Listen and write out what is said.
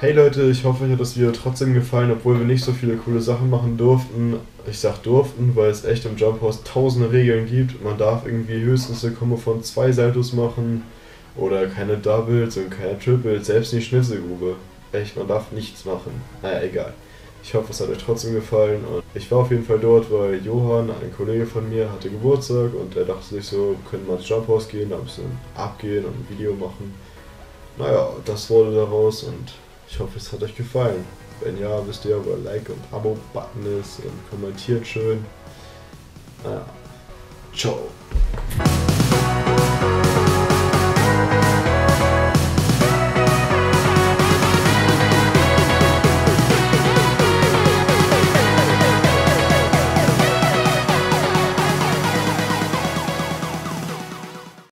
Hey Leute, ich hoffe, euch hat das Video trotzdem gefallen, obwohl wir nicht so viele coole Sachen machen durften. Ich sag durften, weil es echt im Jump House tausende Regeln gibt. Man darf irgendwie höchstens eine Kombo von zwei Saltos machen oder keine Doubles und keine Triples, selbst die Schnitzelgrube. Echt, man darf nichts machen. Naja, egal. Ich hoffe, es hat euch trotzdem gefallen und ich war auf jeden Fall dort, weil Johann, ein Kollege von mir, hatte Geburtstag und er dachte sich so, können wir ins Jump House gehen, da ein bisschen abgehen und ein Video machen. Naja, das wurde daraus und ich hoffe, es hat euch gefallen. Wenn ja, wisst ihr, wo Like- und Abo-Button ist und kommentiert schön. Naja, ciao.